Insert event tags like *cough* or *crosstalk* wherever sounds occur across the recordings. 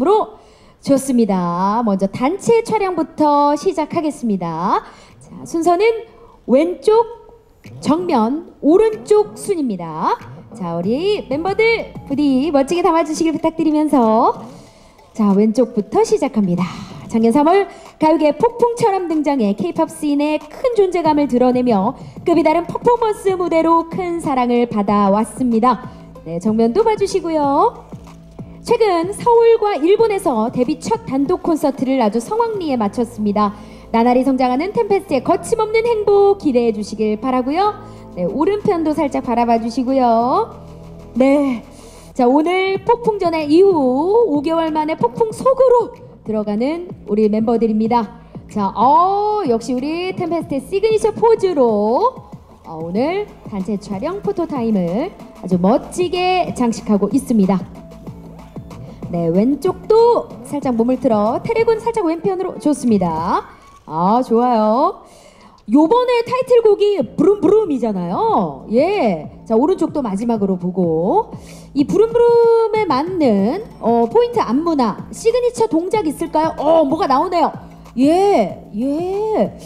으로 좋습니다. 먼저 단체 촬영부터 시작하겠습니다. 자, 순서는 왼쪽 정면 오른쪽 순입니다. 자, 우리 멤버들 부디 멋지게 담아주시길 부탁드리면서 자, 왼쪽부터 시작합니다. 작년 3월 가요계 폭풍처럼 등장해 K-팝 씬의 큰 존재감을 드러내며 급이 다른 퍼포먼스 무대로 큰 사랑을 받아왔습니다. 네, 정면도 봐주시고요. 최근 서울과 일본에서 데뷔 첫 단독 콘서트를 아주 성황리에 마쳤습니다. 나날이 성장하는 템페스트의 거침없는 행보 기대해 주시길 바라고요. 네, 오른편도 살짝 바라봐 주시고요. 네. 자, 오늘 폭풍전야 이후 5개월 만에 폭풍 속으로 들어가는 우리 멤버들입니다. 자, 어, 역시 우리 템페스트의 시그니처 포즈로 어, 오늘 단체 촬영 photo time을 아주 멋지게 장식하고 있습니다. 네, 왼쪽도 살짝 몸을 틀어 태래군 살짝 왼편으로 좋습니다. 아, 좋아요. 요번에 타이틀곡이 Vroom Vroom이잖아요. 예. 자, 오른쪽도 마지막으로 보고 이 Vroom Vroom에 맞는 어, 포인트 안무나 시그니처 동작 있을까요? 어, 뭐가 나오네요. 예. 예.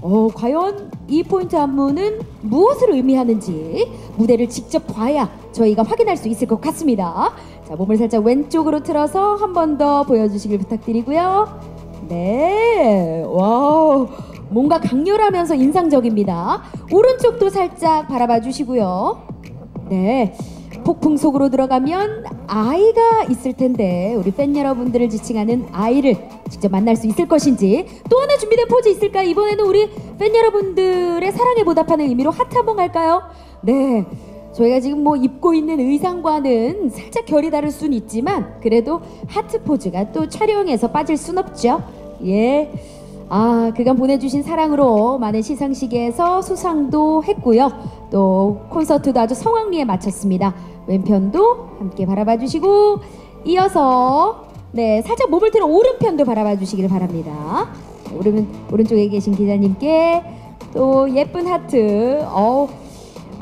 어, 과연 이 포인트 안무는 무엇을 의미하는지 무대를 직접 봐야 저희가 확인할 수 있을 것 같습니다. 자, 몸을 살짝 왼쪽으로 틀어서 한 번 더 보여주시길 부탁드리고요. 네, 와우. 뭔가 강렬하면서 인상적입니다. 오른쪽도 살짝 바라봐 주시고요. 네. 폭풍 속으로 들어가면 아이가 있을 텐데 우리 팬 여러분들을 지칭하는 아이를 직접 만날 수 있을 것인지 또 하나 준비된 포즈 있을까요? 이번에는 우리 팬 여러분들의 사랑에 보답하는 의미로 하트 한번 갈까요? 네. 저희가 지금 뭐 입고 있는 의상과는 살짝 결이 다를 수는 있지만 그래도 하트 포즈가 또 촬영에서 빠질 순 없죠. 예. 아, 그간 보내주신 사랑으로 많은 시상식에서 수상도 했고요. 또 콘서트도 아주 성황리에 마쳤습니다. 왼편도 함께 바라봐 주시고 이어서 네 살짝 몸을 틀어 오른편도 바라봐 주시기를 바랍니다. 오른 오른쪽에 계신 기자님께 또 예쁜 하트. 어,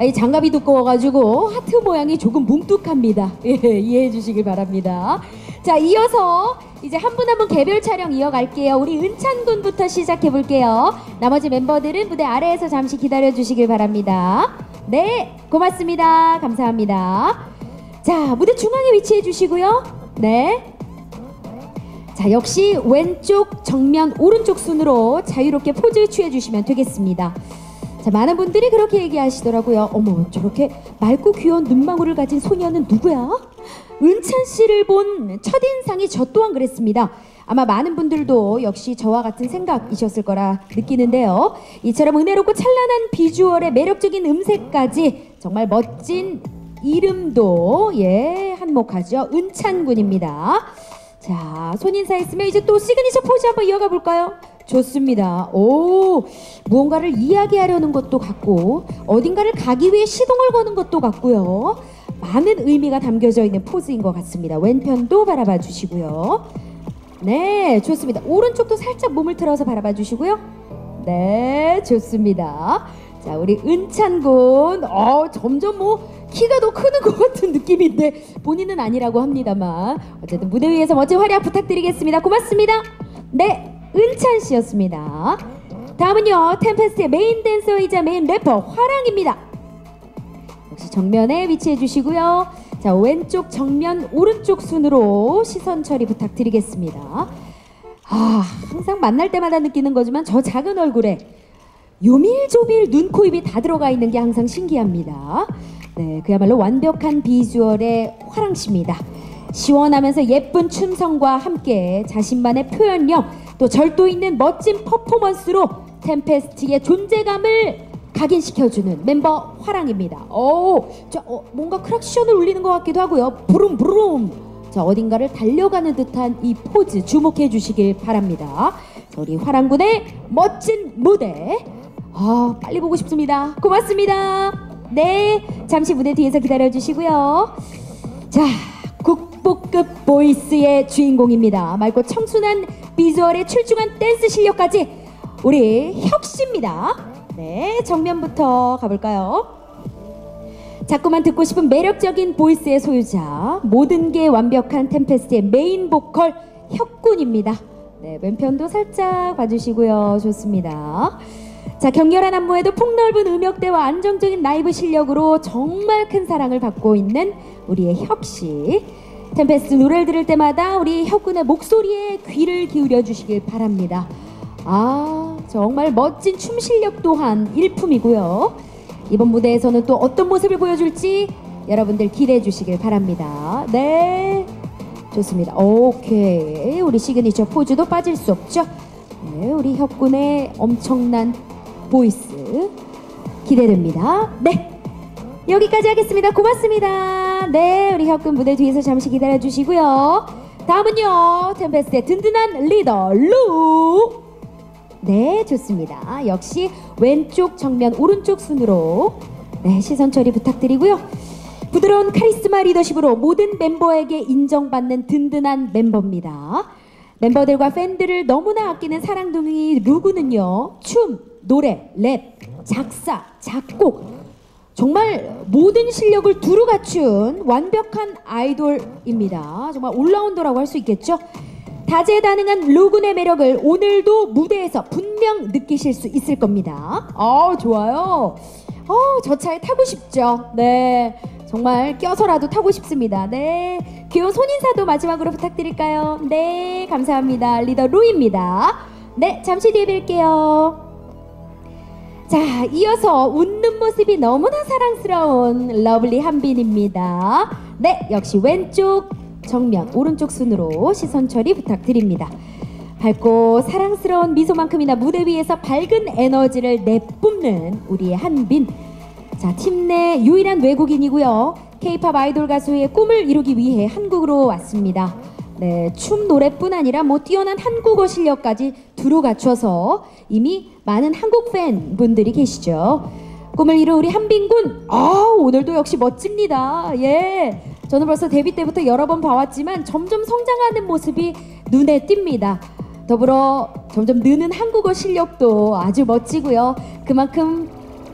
이 장갑이 두꺼워가지고 하트 모양이 조금 뭉뚝합니다. *laughs* 예, 이해해 주시길 바랍니다. 자, 이어서 이제 한 분 한 분 개별 촬영 이어갈게요. 우리 은찬 군부터 시작해 볼게요. 나머지 멤버들은 무대 아래에서 잠시 기다려 주시길 바랍니다. 네, 고맙습니다. 감사합니다. 자, 무대 중앙에 위치해 주시고요. 네. 자, 역시 왼쪽, 정면, 오른쪽 순으로 자유롭게 포즈 취해 주시면 되겠습니다. 자, 많은 분들이 그렇게 얘기하시더라고요. 어머, 저렇게 맑고 귀여운 눈망울을 가진 소녀는 누구야? 은찬 씨를 본 첫인상이 저 또한 그랬습니다. 아마 많은 분들도 역시 저와 같은 생각이셨을 거라 느끼는데요. 이처럼 은혜롭고 찬란한 비주얼에 매력적인 음색까지 정말 멋진 이름도 예 한몫하죠. 은찬군입니다. 자, 손인사했으면 이제 또 시그니처 포즈 한번 이어가 볼까요? 좋습니다. 오, 무언가를 이야기하려는 것도 같고, 어딘가를 가기 위해 시동을 거는 것도 같고요. 많은 의미가 담겨져 있는 포즈인 것 같습니다. 왼편도 바라봐 주시고요. 네, 좋습니다. 오른쪽도 살짝 몸을 틀어서 바라봐 주시고요. 네, 좋습니다. 자, 우리 은찬군, 어, 점점 뭐 키가 더 크는 것 같은 느낌인데 본인은 아니라고 합니다만 어쨌든 무대 위에서 멋진 활약 부탁드리겠습니다. 고맙습니다. 네, 은찬 씨였습니다. 다음은요, 템페스트의 메인 댄서이자 메인 래퍼 화랑입니다. 역시 정면에 위치해 주시고요. 자, 왼쪽 정면 오른쪽 순으로 시선 처리 부탁드리겠습니다. 아, 항상 만날 때마다 느끼는 거지만 저 작은 얼굴에 요밀조밀 눈, 코, 입이 다 들어가 있는 게 항상 신기합니다. 네, 그야말로 완벽한 비주얼의 화랑 씨입니다. 시원하면서 예쁜 춤성과 함께 자신만의 표현력, 또 절도 있는 멋진 퍼포먼스로 템페스트의 존재감을 각인시켜주는 멤버 화랑입니다. 오, 자, 어, 뭔가 크락션을 울리는 것 같기도 하고요. 부rum 부rum. 자, 어딘가를 달려가는 듯한 이 포즈 주목해 주시길 바랍니다. 자, 우리 화랑군의 멋진 무대. 아, 빨리 보고 싶습니다. 고맙습니다. 네, 잠시 무대 뒤에서 기다려 주시고요. 자, 국보급 보이스의 주인공입니다. 맑고 청순한 비주얼에 출중한 댄스 실력까지 우리 혁씨입니다. 네, 정면부터 가볼까요? 자꾸만 듣고 싶은 매력적인 voice의 소유자, 모든 게 완벽한 템페스트의 메인 보컬 혁군입니다. 네, 왼편도 살짝 봐주시고요. 좋습니다. 자, 격렬한 안무에도 폭넓은 음역대와 안정적인 라이브 실력으로 정말 큰 사랑을 받고 있는 우리의 혁씨. 템페스트 노래를 들을 때마다 우리 혁군의 목소리에 귀를 기울여 주시길 바랍니다. 아, 정말 멋진 춤 실력 또한 일품이고요. 이번 무대에서는 또 어떤 모습을 보여줄지 여러분들 기대해 주시길 바랍니다. 네. 좋습니다. 오케이. 우리 시그니처 포즈도 빠질 수 없죠. 네, 우리 혁군의 엄청난 voice 기대됩니다. 네. 여기까지 하겠습니다. 고맙습니다. 네, 우리 혁군 무대 뒤에서 잠시 기다려 주시고요. 다음은요, 템페스트의 든든한 리더 루. 네, 좋습니다. 역시 왼쪽 정면 오른쪽 순으로 네, 시선 처리 부탁드리고요. 부드러운 카리스마 리더십으로 모든 멤버에게 인정받는 든든한 멤버입니다. 멤버들과 팬들을 너무나 아끼는 사랑둥이 루그는요. 춤, 노래, 랩, 작사, 작곡 정말 모든 실력을 두루 갖춘 완벽한 아이돌입니다. 정말 올라운더라고 할 수 있겠죠. 다재다능한 루군의 매력을 오늘도 무대에서 분명 느끼실 수 있을 겁니다. 어, 좋아요. 어, 저 차에 타고 싶죠. 네. 정말 껴서라도 타고 싶습니다. 네. 귀여운 손인사도 마지막으로 부탁드릴까요? 네. 감사합니다. 리더 루입니다. 네. 잠시 뒤에 뵐게요. 자, 이어서 웃는 모습이 너무나 사랑스러운 lovely 한빈입니다. 네, 역시 왼쪽 정면 오른쪽 순으로 시선 처리 부탁드립니다. 밝고 사랑스러운 미소만큼이나 무대 위에서 밝은 에너지를 내뿜는 우리의 한빈. 자, 팀 내 유일한 외국인이고요. K-팝 아이돌 가수의 꿈을 이루기 위해 한국으로 왔습니다. 네, 춤 노래뿐 아니라 뭐 뛰어난 한국어 실력까지 두루 갖춰서 이미 많은 한국 팬분들이 계시죠. 꿈을 이룬 우리 한빈군, 아 오늘도 역시 멋집니다. 예, 저는 벌써 데뷔 때부터 여러 번 봐왔지만 점점 성장하는 모습이 눈에 띕니다. 더불어 점점 느는 한국어 실력도 아주 멋지고요. 그만큼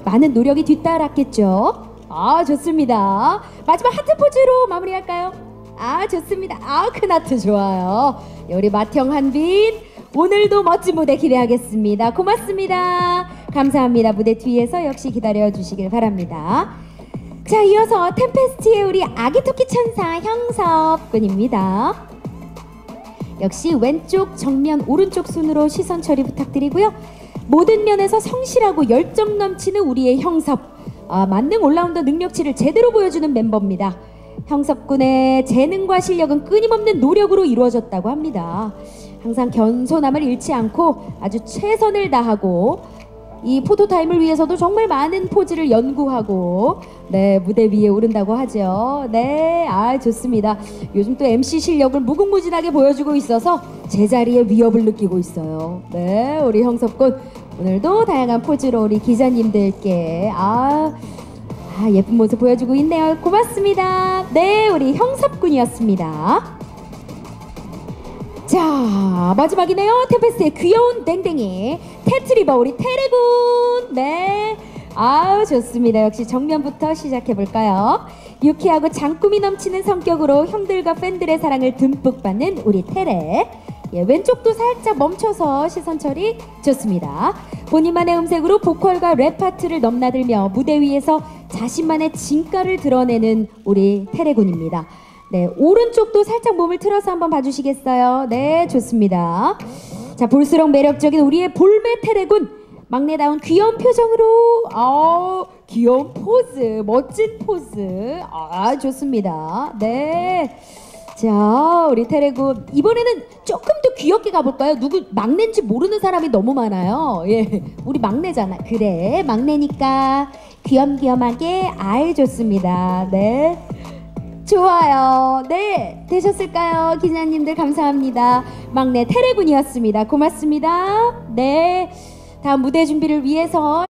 많은 노력이 뒤따랐겠죠. 아 좋습니다. 마지막 하트 포즈로 마무리할까요? 아 좋습니다. 아 큰하트 좋아요. 우리 맏형 한빈 오늘도 멋진 무대 기대하겠습니다. 고맙습니다. 감사합니다. 무대 뒤에서 역시 기다려 주시길 바랍니다. 자 이어서 템페스트의 우리 아기 토끼 천사 형섭 군입니다. 역시 왼쪽 정면 오른쪽 순으로 시선 처리 부탁드리고요. 모든 면에서 성실하고 열정 넘치는 우리의 형섭 아, 만능 올라운더 능력치를 제대로 보여주는 멤버입니다. 형섭군의 재능과 실력은 끊임없는 노력으로 이루어졌다고 합니다. 항상 겸손함을 잃지 않고 아주 최선을 다하고 이 포토타임을 위해서도 정말 많은 포즈를 연구하고 네 무대 위에 오른다고 하죠. 네, 아 좋습니다. 요즘 또 MC 실력을 무궁무진하게 보여주고 있어서 제자리에 위협을 느끼고 있어요. 네, 우리 형섭군 오늘도 다양한 포즈로 우리 기자님들께 아, 아 예쁜 모습 보여주고 있네요. 고맙습니다. 네, 우리 형섭군이었습니다. 자 마지막이네요. 템페스트의 귀여운 댕댕이. 태트리버 우리 태래군. 네. 아우 좋습니다. 역시 정면부터 시작해 볼까요? 유쾌하고 장꾸미 넘치는 성격으로 형들과 팬들의 사랑을 듬뿍 받는 우리 태래 예, 왼쪽도 살짝 멈춰서 시선 처리 좋습니다 본인만의 음색으로 보컬과 랩 파트를 넘나들며 무대 위에서 자신만의 진가를 드러내는 우리 태래군입니다 네, 오른쪽도 살짝 몸을 틀어서 한번 봐주시겠어요? 네, 좋습니다. 자, 볼수록 매력적인 우리의 볼메 테레군 막내다운 귀여운 표정으로 아 귀여운 포즈 멋진 포즈 아 좋습니다 네. 자 우리 테레군 이번에는 조금 더 귀엽게 가볼까요? 누구 막내인지 모르는 사람이 너무 많아요 예 우리 막내잖아 그래 막내니까 귀염귀염하게 아이 좋습니다 네 좋아요. 네, 되셨을까요? 기자님들 감사합니다. 막내 테레군이었습니다. 고맙습니다. 네. 다음 무대 준비를 위해서